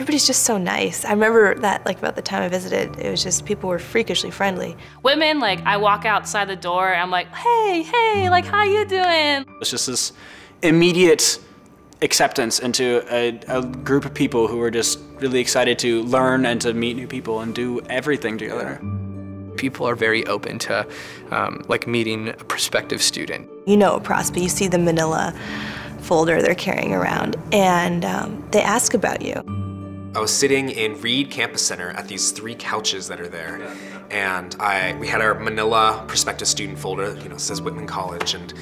everybody's just so nice. I remember that like about the time I visited, it was just people were freakishly friendly. Whitman, like I walk outside the door, I'm like, hey, hey, like how you doing? It's just this immediate acceptance into a, a, group of people who are just really excited to learn and to meet new people and do everything together. People are very open to um, like meeting a prospective student. You know Prospe, you see the manila folder they're carrying around and um, they ask about you. I was sitting in Reid Campus Center at these three couches that are there, and I we had our Manila prospective student folder, you know, says Whitman College, and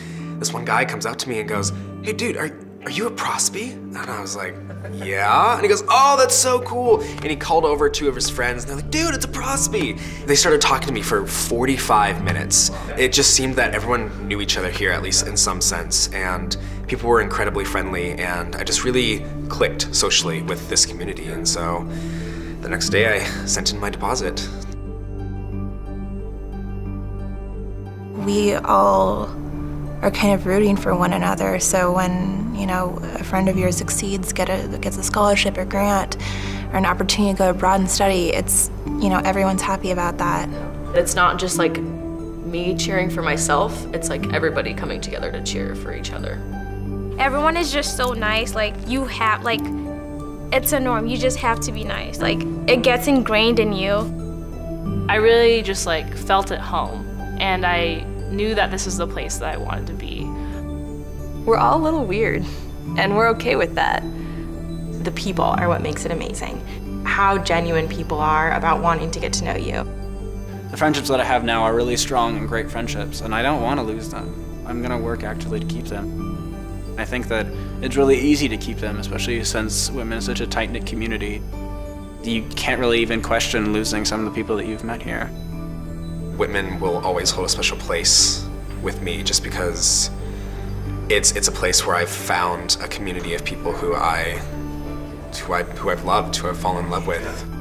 this one guy comes up to me and goes, "Hey, dude, are are you a Prospe?" And I was like, "Yeah." And he goes, "Oh, that's so cool!" And he called over two of his friends, and they're like, "Dude, it's a Prospe." They started talking to me for 45 minutes. It just seemed that everyone knew each other here, at least in some sense, and people were incredibly friendly, and I just really clicked socially with this community. And so the next day I sent in my deposit. We all are kind of rooting for one another. So when, you know, a friend of yours succeeds, get a, gets a scholarship or grant or an opportunity to go abroad and study, it's, you know, everyone's happy about that. It's not just like me cheering for myself, it's like everybody coming together to cheer for each other. Everyone is just so nice. Like, you have, like, it's a norm. You just have to be nice. Like, it gets ingrained in you. I really just, like, felt at home. And I knew that this was the place that I wanted to be. We're all a little weird, and we're okay with that. The people are what makes it amazing. How genuine people are about wanting to get to know you. The friendships that I have now are really strong and great friendships, and I don't want to lose them. I'm going to work actively to keep them. I think that it's really easy to keep them, especially since Whitman is such a tight-knit community. You can't really even question losing some of the people that you've met here. Whitman will always hold a special place with me just because it's it's a place where I've found a community of people who I who I who I've loved, who I've fallen in love with.